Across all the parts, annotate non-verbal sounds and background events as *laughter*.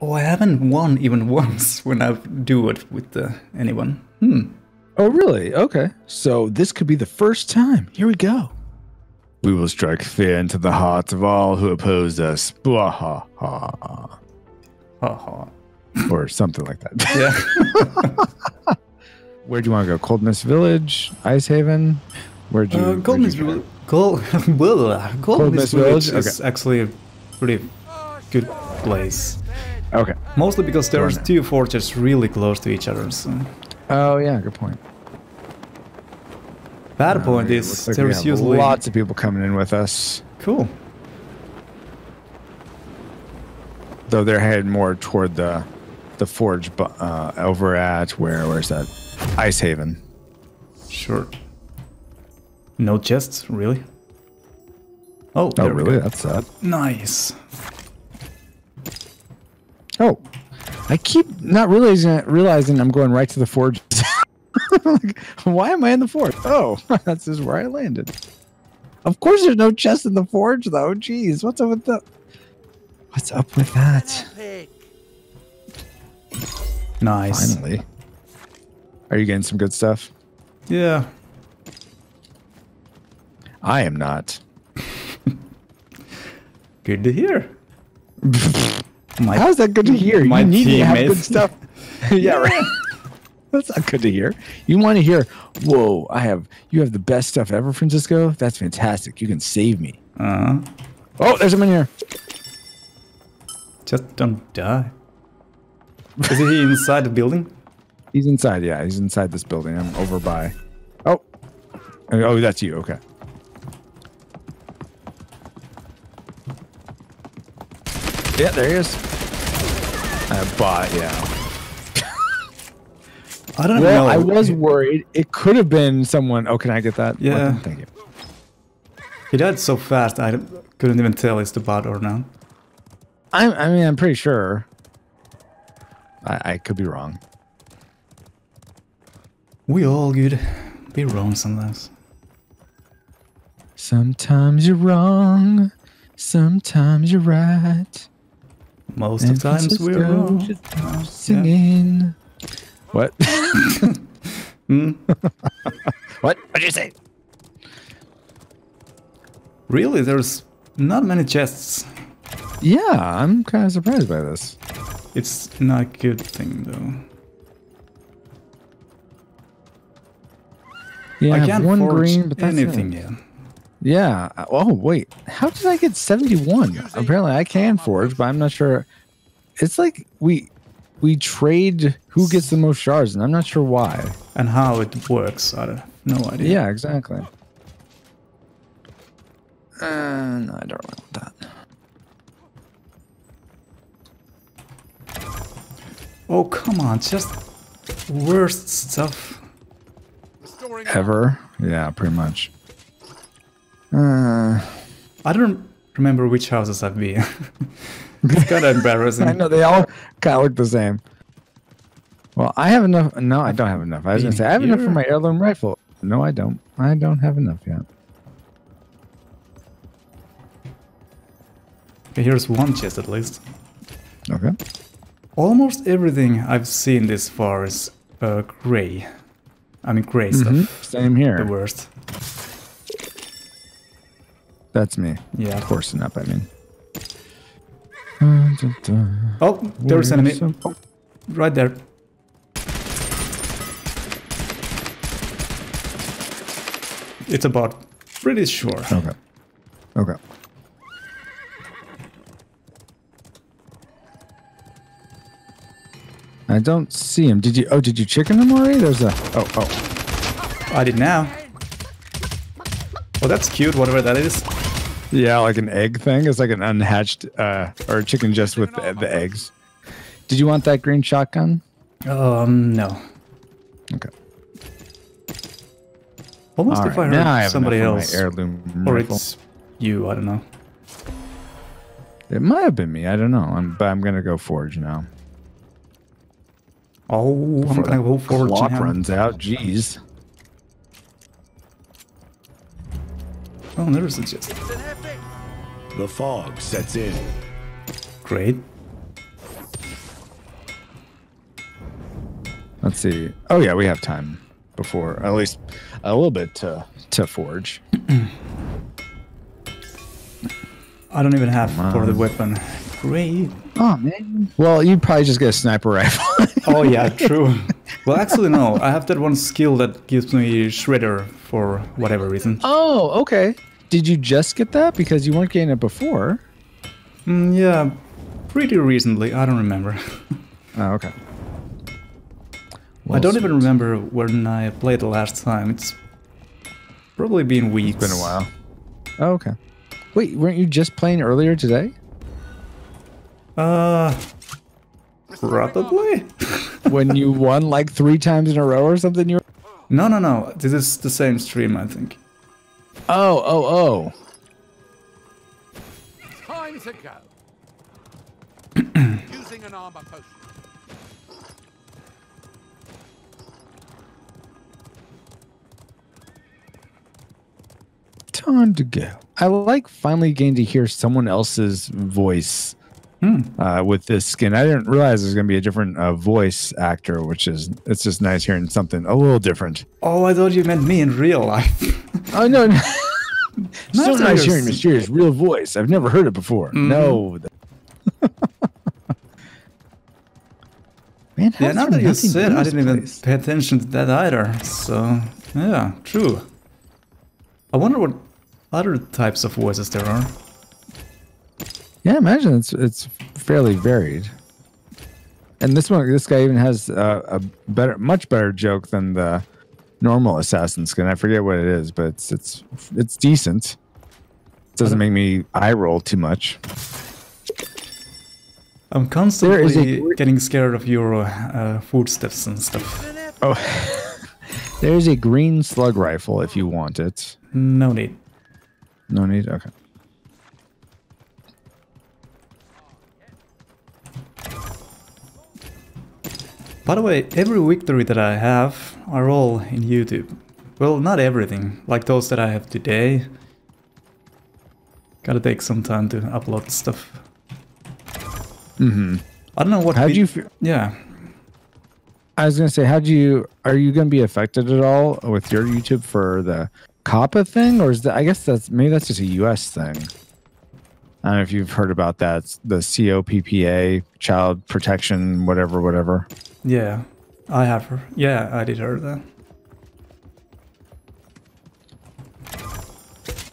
Oh, I haven't won even *laughs* once when I do it with uh, anyone. Hmm. Oh, really? Okay. So this could be the first time. Here we go. We will strike fear into the hearts of all who oppose us. Blah, ha, ha. Haha. *laughs* Or something like that. Yeah. *laughs* Where do you want to go? Coldness Village? Ice Haven? Where do you Uh, where'd you go? Village. Gold, well, Golden Mist Mist Village? Village is actually a pretty good place. Okay. Mostly because there's Darn it. two forges really close to each other. So. Oh, yeah. Good point. Bad point is like there's usually lots of people coming in with us, cool. though they're headed more toward the the forge uh, over at where? Where's that? Ice Haven. Sure. No chests, really? Oh, Oh, there really? That's sad. Nice. Oh, I keep not realizing realizing I'm going right to the forge. *laughs* like, why am I in the forge? Oh, *laughs* that's just where I landed. Of course, there's no chest in the forge, though. Jeez, what's up with the? What's up with that? Nice. Finally, are you getting some good stuff? Yeah. I am not. *laughs* Good to hear. My, How's that good to hear? My you need to have good stuff. *laughs* yeah, right. *laughs* That's not good to hear. You want to hear, whoa, I have you have the best stuff ever, Francisco? That's fantastic. You can save me. uh, Oh, there's someone here. just don't die. Is he inside the building? He's inside, yeah. He's inside this building. I'm over by. Oh. Oh, that's you. Okay. Yeah, there he is. I bought, yeah. I don't Well, know. I was worried. It could have been someone. Oh, can I get that? Yeah. weapon? Thank you. He died so fast I couldn't even tell it's the bot or not. I, I mean, I'm pretty sure. I, I could be wrong. We all good. Be wrong sometimes. Sometimes you're wrong. Sometimes you're right. Most of the times we're wrong. just Singing. What? *laughs* Hmm? *laughs* what? What'd you say? Really, there's not many chests. Yeah, I'm kind of surprised by this. It's not a good thing though. Yeah, I can't one forge green, but that's anything it. yet. Yeah. Oh wait, how did I get 71? Apparently, I can forge, but I'm not sure. It's like we we trade who gets the most shards, and I'm not sure why. And how it works, I have no idea. Yeah, exactly. Uh, no, I don't want that. Oh come on, just worst stuff. Ever? Yeah, pretty much. Uh, I don't remember which houses I've been. *laughs* it's kind of *laughs* embarrassing. I know they all kind of look the same. Well, I have enough. No, I don't have enough. I was gonna say I have enough for my heirloom rifle. No, I don't. I don't have enough yet. Okay, here's one chest at least. Okay. Almost everything I've seen this far is uh, gray. I mean, gray Mhm. stuff. Same here. The worst. That's me. Yeah. Coursing up. I mean. Oh, there's enemy. Oh, right there. It's a bot. Pretty sure. Okay. Okay. I don't see him. Did you? Oh, did you chicken him already? There's a. Oh, oh. I did now. Oh, that's cute, whatever that is. Yeah, like an egg thing. It's like an unhatched uh, or a chicken just with the, the eggs. Did you want that green shotgun? Um, no. Okay. Almost All if I heard now I have somebody else. Heirloom Or rifle. it's you, I don't know. It might have been me. I don't know. I'm, but I'm gonna go forge now. Oh, I'm gonna go forward Clock runs out. Jeez. Oh, there's a chest. The fog sets in. Great. Let's see. Oh yeah, we have time before at least a little bit to to forge. *clears throat* I don't even have for the weapon. Great. Oh man. Well, you probably just get a sniper rifle. *laughs* Oh yeah, true. *laughs* well, actually no. I have that one skill that gives me shredder for whatever reason. oh, okay. Did you just get that because you weren't getting it before? Mm, yeah, pretty recently. I don't remember. *laughs* Oh, okay. I don't even remember when I played the last time. It's probably been weeks. It's been a while. Oh, okay. Wait, weren't you just playing earlier today? Uh, probably. *laughs* when you won like three times in a row or something? You were... no, no, no. This is the same stream, I think. Oh, oh, oh. Time to go. *clears throat* Using an armor potion. Time to go. I like finally getting to hear someone else's voice uh, with this skin. I didn't realize there's going to be a different uh, voice actor, which is it's just nice hearing something a little different. Oh, I thought you meant me in real life. *laughs* Oh no, no. *laughs* still Not nice hearing serious. mysterious real voice. I've never heard it before. No. *laughs* Man, how yeah, now that you said, I didn't even pay attention to that either. So, yeah, true. I wonder what other types of voices there are. Yeah, imagine it's it's fairly varied. And this one, this guy even has uh, a better, much better joke than the normal assassin skin. I forget what it is, but it's it's it's decent. It doesn't make me eye roll too much. I'm constantly a getting scared of your uh, footsteps and stuff. Oh, *laughs* there's a green slug rifle if you want it. No need. No need. Okay. By the way, every victory that I have are all in YouTube. Well, not everything. Like those that I have today. Gotta take some time to upload stuff. Mm-hmm. I don't know what. How'd you? Fe- Yeah. I was gonna say, how do you? Are you gonna be affected at all with your YouTube for the COPPA thing, or is that? I guess that's maybe that's just a U.S. thing. I don't know if you've heard about that. It's the COPPA, Child Protection, whatever, whatever. Yeah. I have her. Yeah, I did hear that.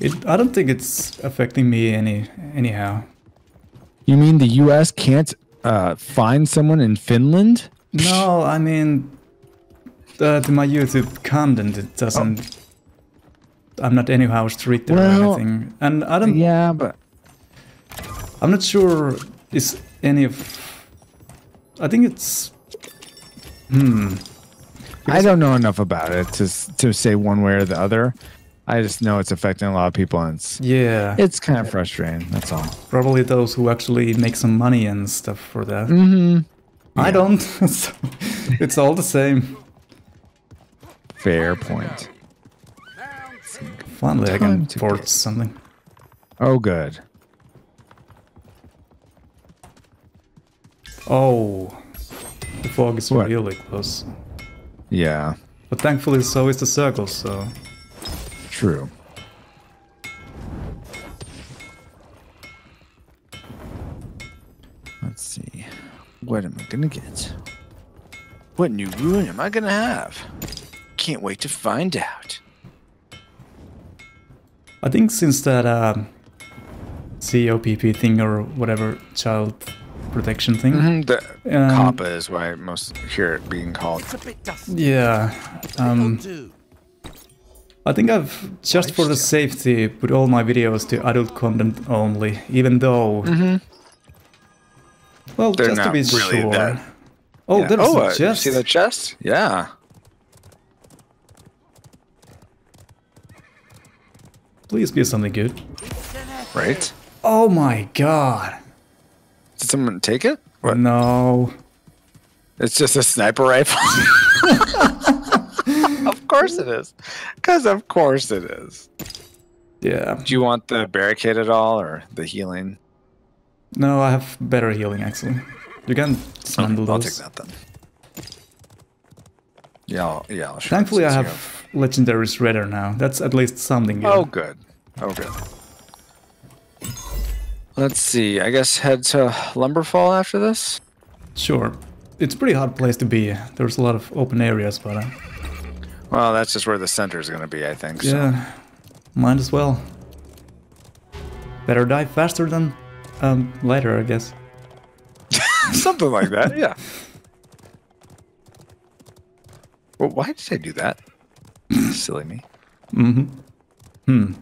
It, I don't think it's affecting me any anyhow. You mean the U.S. can't uh, find someone in Finland? No, I mean, uh, to my YouTube content, it doesn't. I'm not anyhow restricted Well, or anything, and I don't. Yeah, but I'm not sure is any of. I think it's. Hmm. I don't know enough about it to to say one way or the other. I just know it's affecting a lot of people, and it's Yeah, it's kind of frustrating. That's all. probably those who actually make some money and stuff for that. Mm-hmm. I don't. *laughs* so it's all the same. Fair point. Finally, I can port something. Oh, good. Oh, the fog is What? really close. Yeah, But thankfully, so is the circle. So true. Let's see. What am I gonna get? What new ruin am I gonna have? Can't wait to find out. I think since that um, COPP thing or whatever child protection thing. Mm-hmm. The Um, COPPA is why I most hear it being called. It's a bit dusty. Yeah. Um, I think I've just for the safety put all my videos to adult content only, even though. Mhm. Well, They're just to not be really sure. that- Oh, Yeah. there's oh, a uh, you chest. see that chest? Yeah. Please be something good. Right. Oh my god. Did someone take it? What? No. It's just a sniper rifle. *laughs* of course it is. Because of course it is. Yeah. Do you want the barricade at all or the healing? No, I have better healing actually. You can handle I'll those. take that then. Yeah, I'll, yeah. I'll Thankfully, I to you. have Legendary Shredder now. That's at least something oh, good. Oh, good. Oh, good. Let's see. I guess head to Lumberfall after this. Sure. It's a pretty hard place to be. There's a lot of open areas, but uh, Well, that's just where the center is going to be, I think. So. yeah, might as well. Better die faster than um, later, I guess. *laughs* Something like that. Yeah. Well, why did I do that? Silly me. Mm-hmm. Hmm.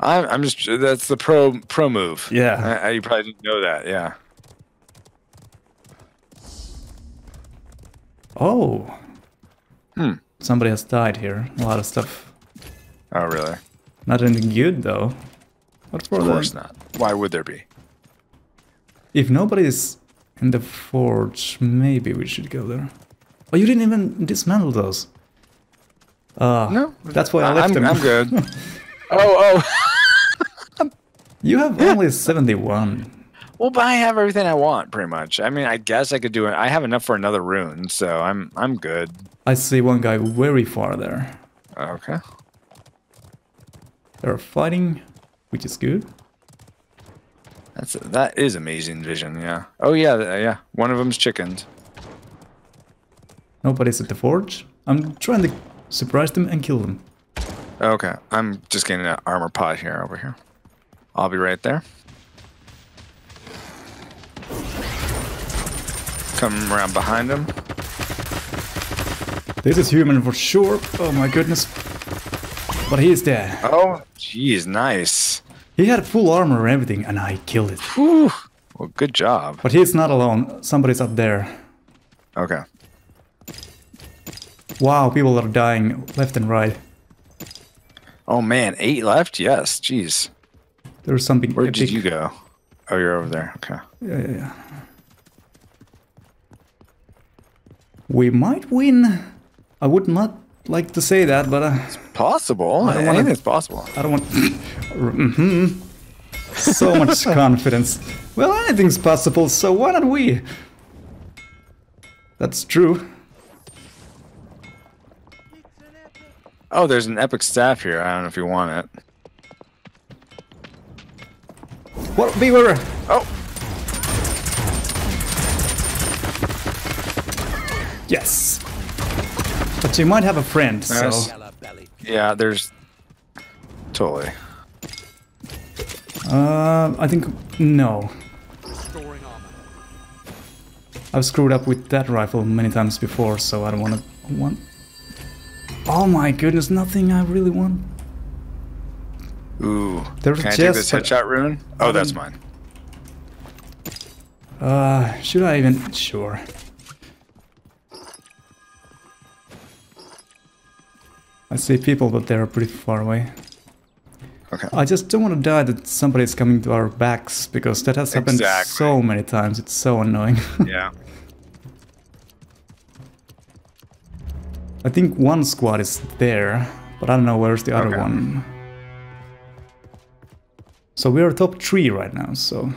I'm, I'm just. That's the pro pro move. Yeah. I, I, you probably didn't know that. Yeah. Oh. Hmm. Somebody has died here. A lot of stuff. Oh, really? Not anything good though. What for Of course not. Why would there be? If nobody's in the forge, maybe we should go there. Oh, you didn't even dismantle those. Uh, No. That's why I left I'm, them. I'm good. *laughs* oh, oh. *laughs* You have only 71. Well, but I have everything I want, pretty much. I mean, I guess I could do it. I have enough for another rune, so I'm I'm good. I see one guy very far there. Okay. They're fighting, which is good. That's that is amazing vision. Yeah. Oh yeah, yeah. One of them's chickened. Nobody's at the forge. I'm trying to surprise them and kill them. Okay. I'm just getting an armor pot here over here. I'll be right there. Come around behind him. This is human for sure. Oh my goodness. But he's dead. Oh, jeez, nice. He had full armor and everything, and I killed it. Whew. Well, good job. But he's not alone. Somebody's up there. Okay. Wow, people are dying left and right. Oh man, eight left. Yes. Jeez. There's something. Where did you go? Oh, you're over there. Okay. Yeah, yeah, yeah. We might win. I would not like to say that, but uh, Possible. I don't wanna- Anything's possible. I don't want. *laughs* mm -hmm. So much *laughs* confidence. Well, anything's possible, so why not we? That's true. Oh, there's an epic staff here. I don't know if you want it. What? Beware! Oh, Yes! But you might have a friend, Nice. so. Yeah. There's totally. Uh, I think. No. I've screwed up with that rifle many times before, so I don't want to. Want. Oh my goodness, nothing I really want. Ooh. There's a Can I take this headshot rune? Oh, that's Um, mine. Uh, should I even? Sure. I see people, but they're pretty far away. Okay. I just don't want to die that somebody's coming to our backs, because that has happened Exactly. so many times, it's so annoying. *laughs* Yeah. I think one squad is there, but I don't know where's the other Okay. one. So we are top three right now, so...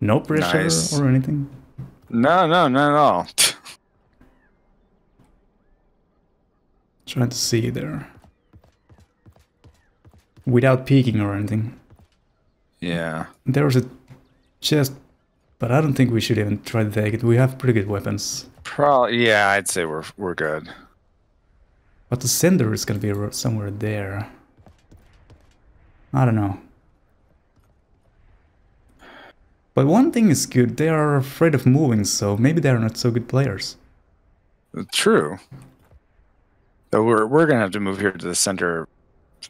No pressure Nice. or anything. No, no, at *laughs* all. Trying to see there. Without peeking or anything. yeah. There was a chest, but I don't think we should even try to take it. We have pretty good weapons. Probably. Yeah, I'd say we're we're good. But the sender is gonna be somewhere there. I don't know. But one thing is good, they are afraid of moving, so maybe they're not so good players. True. So we're we're gonna have to move here to the center.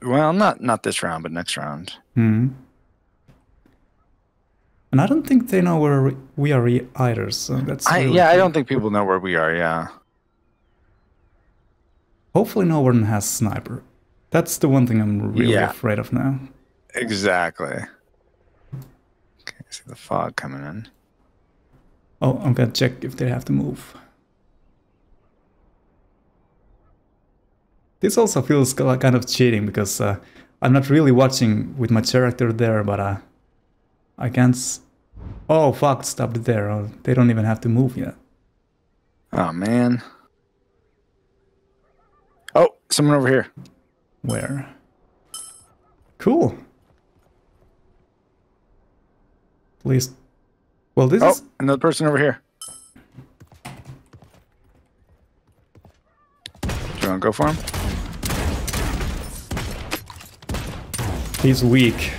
Well, not not this round, but next round. Hmm. And I don't think they know where we- we are either, so that's I really yeah, I don't think people know where we are. Yeah. Hopefully no one has sniper. That's the one thing I'm really Yeah. afraid of now. Exactly. Okay, see the fog coming in. Oh, I'm gonna check if they have to move. This also feels kind of cheating because uh, I'm not really watching with my character there, but uh, I can't. S- oh fuck! Stopped there. Oh, they don't even have to move yet. Oh man. Oh, someone over here. Where? Cool. Please. Well, this Oh, is. another person over here. Do you want to go for him? He's weak.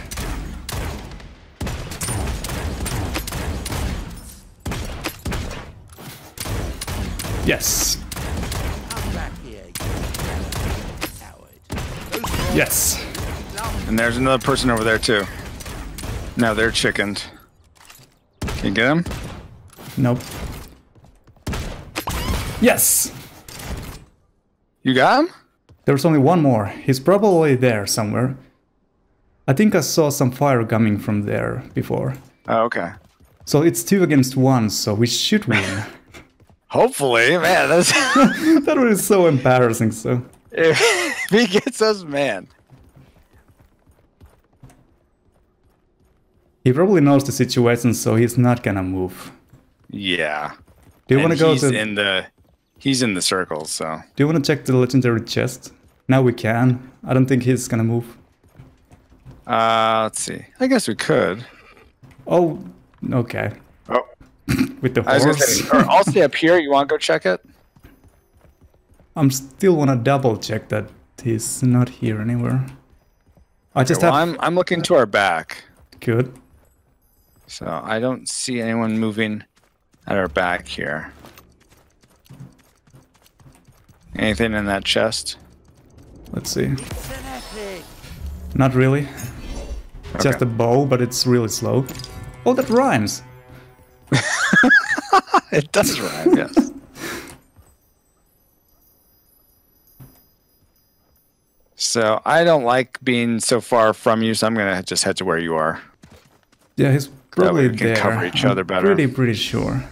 Yes. Come back here, you coward. Yes. And there's another person over there too. Now they're chickened. Can you get him? Nope. Yes. You got him? There's only one more. He's probably there somewhere. I think I saw some fire coming from there before. Oh, okay. So it's two against one, so we should win. *laughs* Hopefully, man. That's *laughs* that was so embarrassing, so. if *laughs* he gets us, man. He probably knows the situation, so he's not gonna move. Yeah. Do you want to go he's to? in the? He's in the circle, so Do you want to check the legendary chest? Now we can. I don't think he's gonna move. uh, let's see. I guess we could. Oh, okay. With the I horse. say, or I'll stay up *laughs* here. You want to go check it? I'm still wanna double check that he's not here anywhere. I just well, have I'm I'm looking to our back, good. so I don't see anyone moving at our back here. Anything in that chest? Let's see. It's an epic. Not really. It's Just a bow, but it's really slow. Oh, that rhymes. It does rhyme, yes. So I don't like being so far from you, so I'm gonna just head to where you are. Yeah, he's probably we can there. cover each I'm other better. Pretty, pretty sure.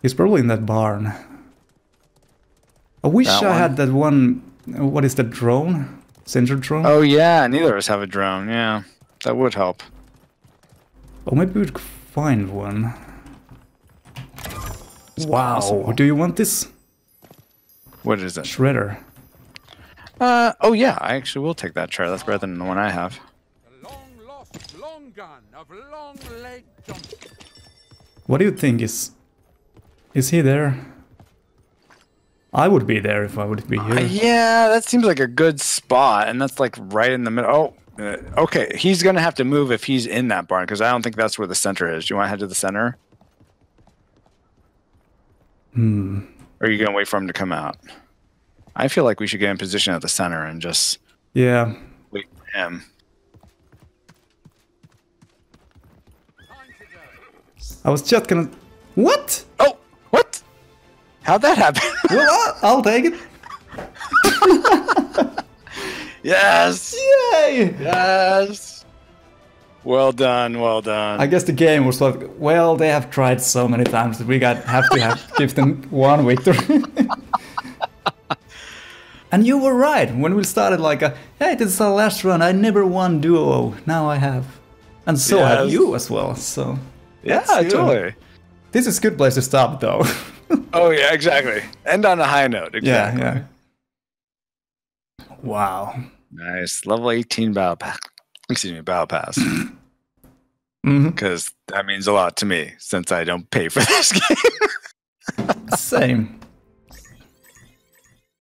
He's probably in that barn. I wish That I one? had that one. What is the drone? Sensor drone? Oh yeah, neither of us have a drone. Yeah, that would help. Or maybe we could find one. wow. possible. Do you want this What is it? shredder? Uh oh yeah, I actually will take that chair. That's better than the one I have. Long lost long gun of Long Leg What do you think is? Is he there? I would be there if I would be here. Uh, yeah, that seems like a good spot, and that's like right in the middle. Oh, uh, okay. He's gonna have to move if he's in that barn because I don't think that's where the center is. Do you want to head to the center? Hmm. Or are you gonna wait for him to come out? I feel like we should get in position at the center and just Yeah. wait for him. To. I was just gonna. What? Oh, what? How'd that happen? Well, I- I'll take it. *laughs* yes, Yay! yes. Well done, well done. I guess the game was like, well, they have tried so many times that we got have to have *laughs* give them one victory. *laughs* and you were right when we started. Like, a, hey, this is our last run. I never won duo. Now I have, and so have you as well. So yeah, totally. This is a good place to stop, though. *laughs* Oh yeah, exactly. End on a high note. yeah, yeah. Wow. Nice. Level 18 battle pass. Excuse me, battle pass. *clears throat* hmm Because that means a lot to me since I don't pay for *laughs* this game. Same.